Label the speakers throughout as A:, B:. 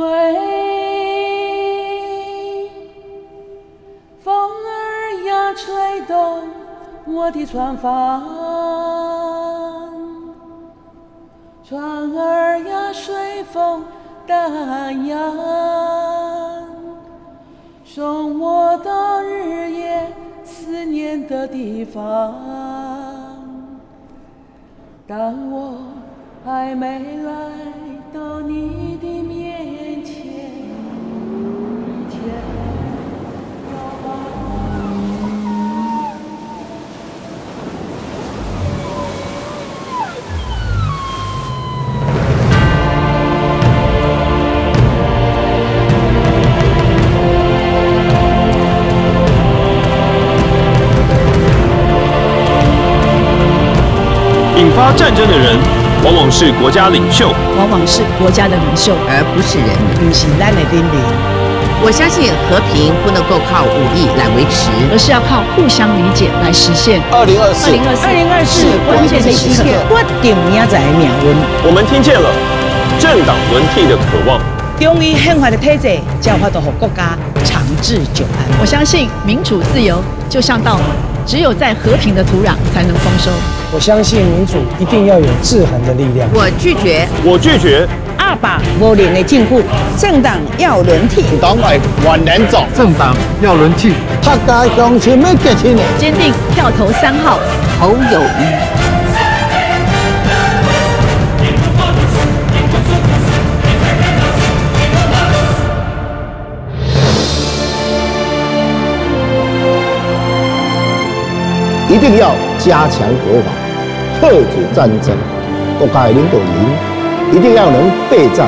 A: 吹，风儿呀吹动我的船帆，船儿呀随风荡漾，送我到日夜思念的地方。当我还没来
B: 发战争的人，往往是国家领袖。
C: 往往是国家的领袖，
D: 而不是人民。
E: 不是咱的人民。
D: 我相信和平不能够靠武力来维持，
C: 而是要靠互相理解来实现。
F: 二零二四，
C: 二零二四，
E: 二零二四
C: 关键的时刻，
E: 决定明仔的命运。
B: 我们听见了政党轮替的渴望。
E: 终于宪法的体制，才有法度让国家长治久安。
C: 我相信民主自由就像稻米，只有在和平的土壤才能丰收。
G: 我相信民主一定要有制衡的力量。
D: 我拒绝
B: 我拒绝
E: 二把无脸的禁锢，政党要轮替。
F: 党外晚年走，
H: 政党要轮替，
G: 客家乡亲要结亲的。
C: 坚定票投三号，
D: 侯友谊。
F: 一定要加强国防，遏止战争。国家的领导人一定要能备战，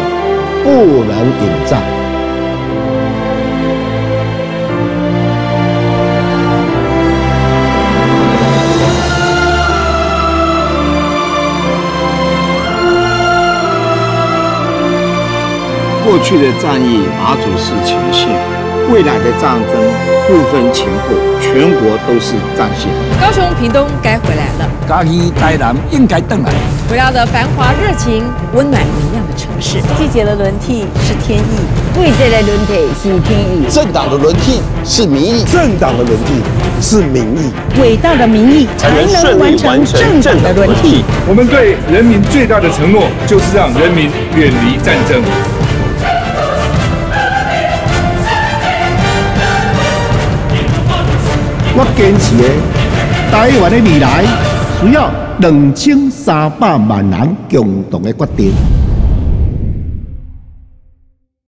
F: 不能引战。
H: 过去的战役马祖是前线，未来的战争不分前后，全国都是战线。
I: 高雄、屏东该回来了，
G: 嘉义、台南应该登来。
I: 回到了繁华、热情、温暖、明亮的城市。
C: 季节的轮替是天意，
E: 贵这个轮替是天意，
F: 政党的轮替是民意，
H: 政党的轮替是民意，
E: 伟大的民意
B: 才能顺利完成政党的轮替。
J: 我们对人民最大的承诺，就是让人民远离战争。
F: 我坚持的台湾的未来，需要两千三百万人共同的决定。